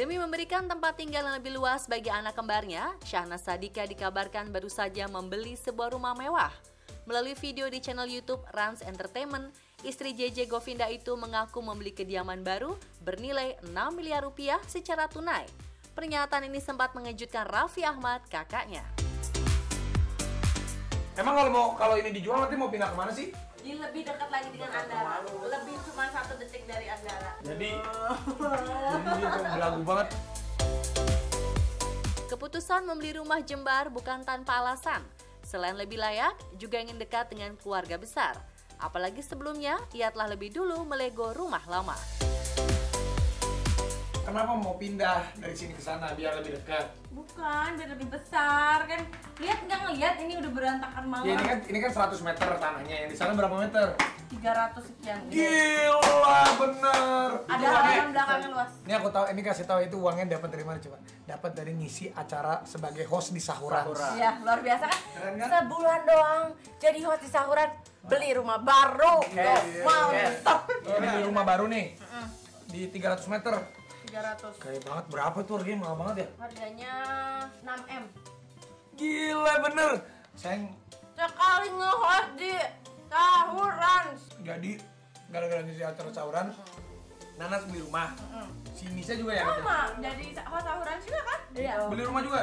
Demi memberikan tempat tinggal yang lebih luas bagi anak kembarnya, Syahnas Sadika dikabarkan baru saja membeli sebuah rumah mewah. Melalui video di channel YouTube Rans Entertainment, istri JJ Govinda itu mengaku membeli kediaman baru bernilai 6 miliar rupiah secara tunai. Pernyataan ini sempat mengejutkan Raffi Ahmad, kakaknya. Emang kalau mau kalau ini dijual nanti mau pindah ke mana sih? Ini lebih dekat lagi dengan Andara. Lebih cuma satu detik dari Andara. Jadi ini belagu banget. Keputusan membeli rumah jembar bukan tanpa alasan. Selain lebih layak, juga ingin dekat dengan keluarga besar. Apalagi sebelumnya, ia telah lebih dulu melego rumah lama. Kenapa mau pindah dari sini ke sana biar lebih dekat? Bukan, biar lebih besar kan. Lihat nggak ngeliat ini udah berantakan Ya banget. ini kan ini kan 100 meter tanahnya, yang di sana berapa meter? 300 sekian. Gila bener. Ada halaman belakangnya luas. Ini aku tahu, ini kasih tahu itu uangnya dapat dari mana coba? Dapat dari ngisi acara sebagai host di sahuran. Ya, luar biasa kan? Keren kan? Sebulan doang jadi host di sahuran, beli rumah baru. Iya, Tuh, Mantap. Ini beli rumah baru nih di 300 meter. 300. Kayak banget berapa tuh harganya mahal banget ya? Harganya 6M. Gila bener. Sayang Sekali nge-host di sahuran. jadi gara-gara ngisi acara sahuran, Nanas beli rumah. Si Nisa juga ya? Sama, jadi host sahuran juga kan? Iya. Beli rumah juga?